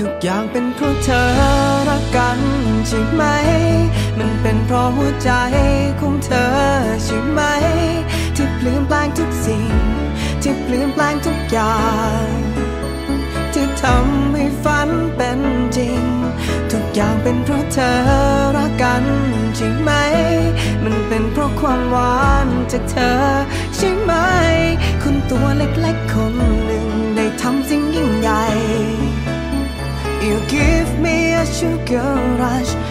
ทุกอย่างเป็นเพราะเธอรักกันใช่ไหม มันเป็นเพราะหัวใจของเธอใช่ไหม ที่เปลี่ยนแปลงทุกสิ่ง ที่เปลี่ยนแปลงทุกอย่าง ที่ทำให้ฝันเป็นจริง ทุกอย่างเป็นเพราะเธอรักกันใช่ไหม มันเป็นเพราะความหวานจากเธอใช่ไหมคนตัวเล็กๆคนหนึ่งได้ทำสิ่งยิ่ง give me a sugar rush